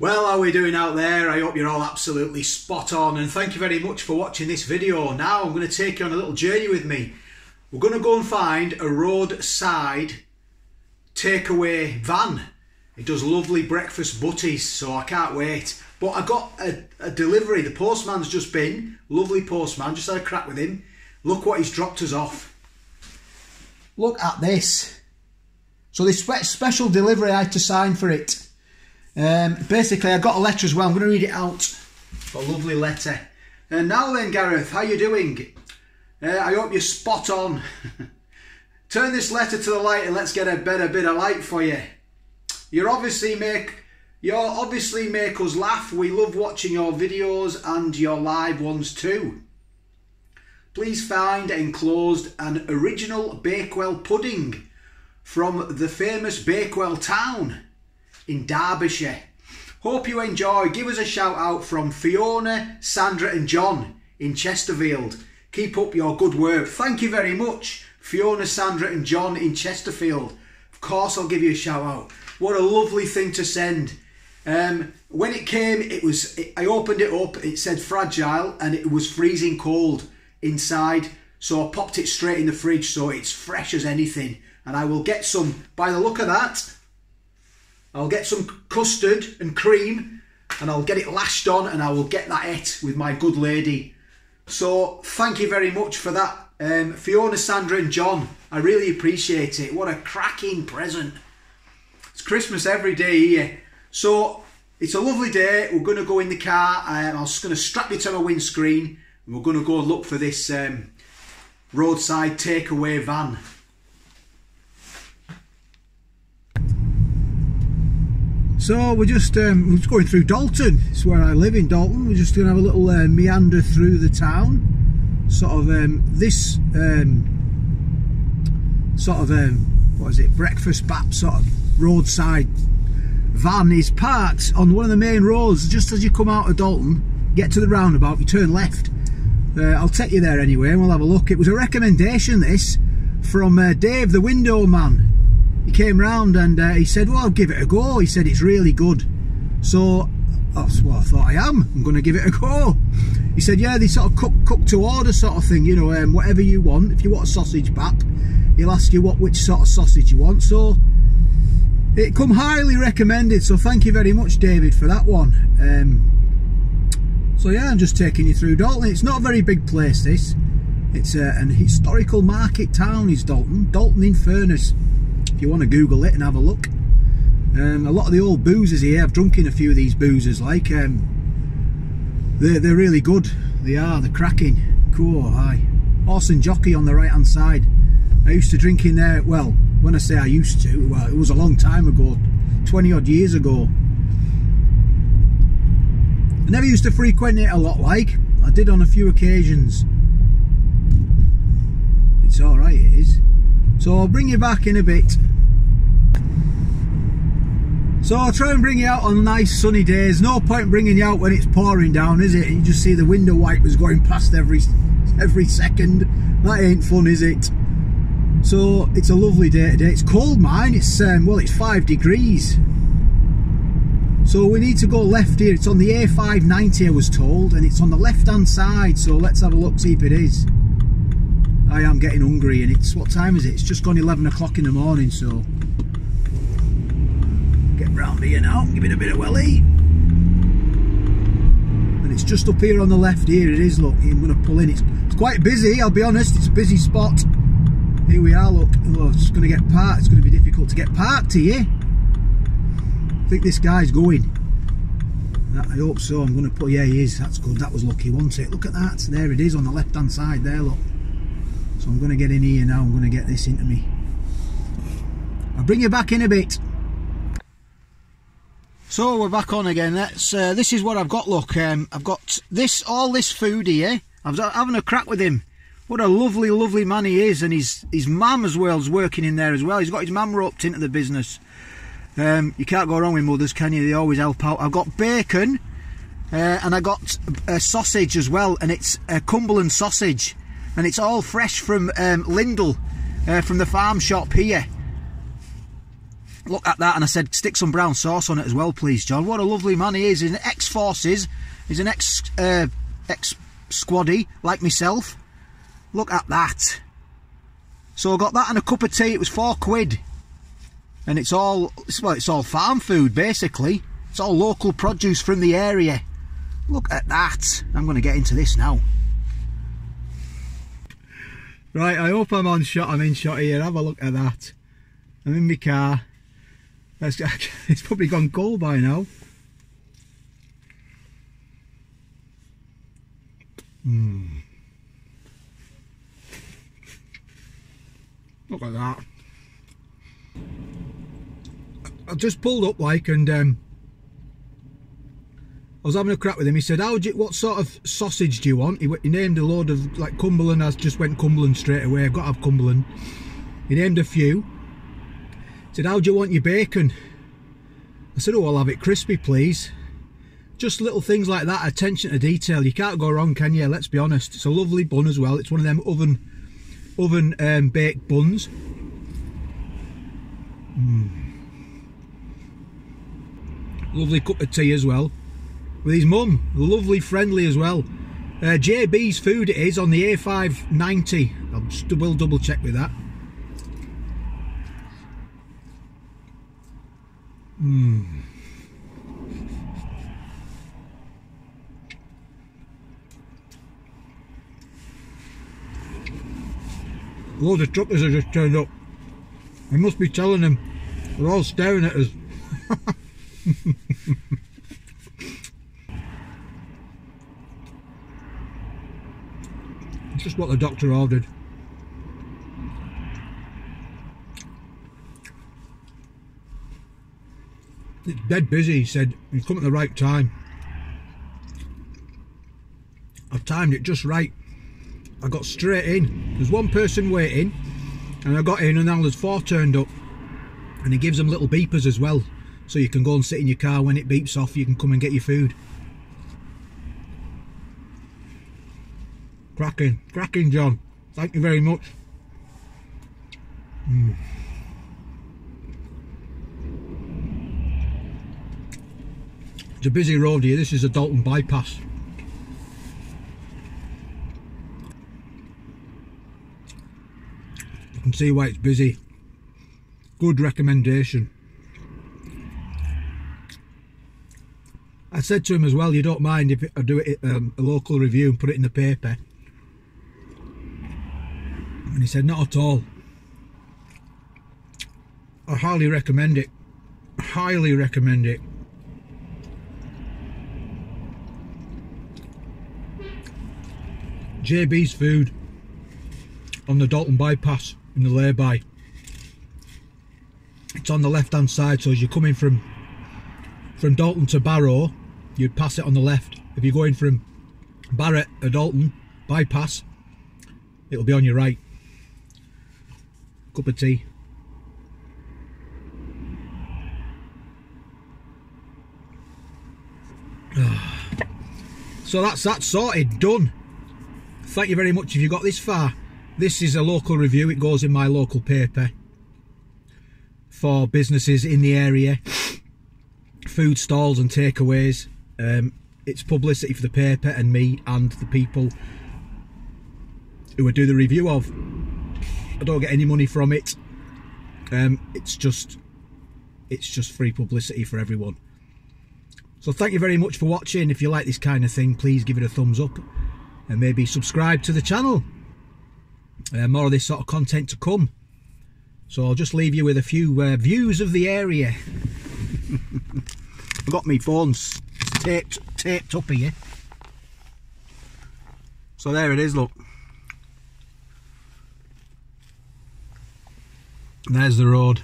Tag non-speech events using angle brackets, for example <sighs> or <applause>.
Well, how are we doing out there? I hope you're all absolutely spot on and thank you very much for watching this video. Now I'm going to take you on a little journey with me. We're going to go and find a roadside takeaway van. It does lovely breakfast butties, so I can't wait. But I got a, a delivery. The postman's just been. Lovely postman. Just had a crack with him. Look what he's dropped us off. Look at this. So this special delivery I had to sign for it. Um, basically, I got a letter as well. I'm going to read it out. A lovely letter. And now then, Gareth, how you doing? Uh, I hope you're spot on. <laughs> Turn this letter to the light and let's get a better bit of light for you. You're obviously make you obviously make us laugh. We love watching your videos and your live ones too. Please find enclosed an original Bakewell pudding from the famous Bakewell town in Derbyshire. Hope you enjoy. Give us a shout out from Fiona, Sandra, and John in Chesterfield. Keep up your good work. Thank you very much, Fiona, Sandra, and John in Chesterfield. Of course, I'll give you a shout out. What a lovely thing to send. Um, when it came, it was. I opened it up. It said fragile, and it was freezing cold inside. So I popped it straight in the fridge, so it's fresh as anything. And I will get some. By the look of that, I'll get some custard and cream and I'll get it lashed on and I will get that it with my good lady. So thank you very much for that. Um, Fiona, Sandra and John, I really appreciate it. What a cracking present. It's Christmas every day here. So it's a lovely day. We're going to go in the car. Um, I'm just going to strap it to my windscreen and we're going to go and look for this um, roadside takeaway van. So we're just um, we're just going through Dalton. It's where I live in Dalton. We're just going to have a little uh, meander through the town. Sort of um, this um, sort of um, what is it? Breakfast bap sort of roadside van is parked on one of the main roads. Just as you come out of Dalton, get to the roundabout, you turn left. Uh, I'll take you there anyway, and we'll have a look. It was a recommendation this from uh, Dave, the window man he came round and uh, he said, well, I'll give it a go. He said, it's really good. So that's what I thought I am. I'm going to give it a go. He said, yeah, they sort of cook, cook to order sort of thing, you know, um, whatever you want. If you want a sausage bap, he'll ask you what which sort of sausage you want. So it come highly recommended. So thank you very much, David, for that one. Um, so yeah, I'm just taking you through Dalton. It's not a very big place, this. It's uh, an historical market town, is Dalton. Dalton in Furness if you want to Google it and have a look. Um, a lot of the old boozers here, I've drunk in a few of these boozers, like, um, they're, they're really good. They are, they're cracking. Cool, hi. Horse and jockey on the right hand side. I used to drink in there, well, when I say I used to, well, it was a long time ago, 20 odd years ago. I never used to frequent it a lot, like, I did on a few occasions. It's alright, it is. So I'll bring you back in a bit. So I'll try and bring you out on nice sunny days. No point bringing you out when it's pouring down, is it? You just see the window wipers going past every every second. That ain't fun, is it? So it's a lovely day today. It's cold, mine. It's um, well, it's five degrees. So we need to go left here. It's on the A590, I was told, and it's on the left-hand side. So let's have a look, see if it is. I am getting hungry, and it's what time is it? It's just gone 11 o'clock in the morning. So Get round here now, give it a bit of welly. And it's just up here on the left here, it is, look, I'm going to pull in. It's, it's quite busy, I'll be honest, it's a busy spot. Here we are, look, oh, it's going to get parked, it's going to be difficult to get parked here. I think this guy's going. I hope so, I'm going to put, yeah he is, that's good, that was lucky, wasn't it? Look at that, there it is on the left hand side there, look. So I'm going to get in here now, I'm going to get this into me. I'll bring you back in a bit. So we're back on again. Let's. Uh, this is what I've got. Look, um, I've got this, all this food here. I was having a crack with him. What a lovely, lovely man he is, and his his mum as well is working in there as well. He's got his mum roped into the business. Um, you can't go wrong with mothers, can you? They always help out. I've got bacon, uh, and I got a sausage as well, and it's a Cumberland sausage, and it's all fresh from um, Lindal, uh, from the farm shop here. Look at that, and I said, stick some brown sauce on it as well, please, John. What a lovely man he is. He's an ex-forces. He's an ex, uh, ex-squaddy, like myself. Look at that. So I got that and a cup of tea. It was four quid. And it's all, well, it's all farm food, basically. It's all local produce from the area. Look at that. I'm going to get into this now. Right, I hope I'm on shot. I'm in shot here. Have a look at that. I'm in my car. <laughs> It's probably gone cold by now. Hmm. Look at that. I just pulled up like and um, I was having a crack with him. He said, "How do you, what sort of sausage do you want?" He, he named a load of like Cumberland. I just went Cumberland straight away. I've got to have Cumberland. He named a few. He said, "How do you want your bacon?" I said, "Oh, I'll have it crispy, please." Just little things like that. Attention to detail. You can't go wrong, can you? Let's be honest. It's a lovely bun as well. It's one of them oven oven um, baked buns. Mm. Lovely cup of tea as well. With his mum, lovely, friendly as well. Uh, JB's food is on the A590. I'll just will double check with that. Hmm. Loads of truckers have just turned up. I must be telling them. They're all staring at us. <laughs> it's just what the doctor ordered. It's dead busy, he said. He's come at the right time. I've timed it just right. I got straight in. There's one person waiting, and I got in, and now there's four turned up. And he gives them little beepers as well, so you can go and sit in your car when it beeps off. You can come and get your food. Cracking, cracking, John. Thank you very much. Mm. It's a busy road here. This is a Dalton bypass. You can see why it's busy. Good recommendation. I said to him as well, you don't mind if I do it um, a local review and put it in the paper. And he said, not at all. I highly recommend it. Highly recommend it. JB's food on the Dalton bypass in the lay-by. It's on the left-hand side, so as you're coming from from Dalton to Barrow, you'd pass it on the left. If you're going from Barrow to Dalton, bypass, it'll be on your right. Cup of tea. <sighs> So that's that sorted, done. Thank you very much if you got this far. This is a local review. It goes in my local paper for businesses in the area, food stalls and takeaways. Um, it's publicity for the paper and me and the people who I do the review of. I don't get any money from it. Um, it's just it's just free publicity for everyone. So thank you very much for watching. If you like this kind of thing, please give it a thumbs up and maybe subscribe to the channel uh, more of this sort of content to come so I'll just leave you with a few uh, views of the area <laughs> I've got my phones taped, taped up here so there it is look there's the road